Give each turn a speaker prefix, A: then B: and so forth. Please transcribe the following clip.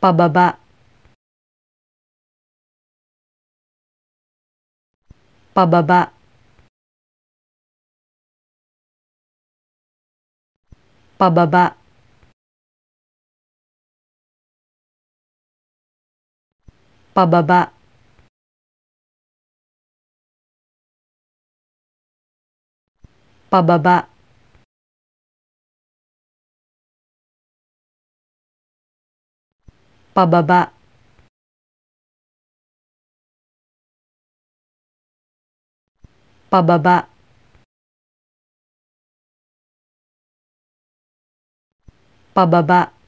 A: pababa. Pababa. Pababa. Pababa. Pababa pababa. Pababa. Pababa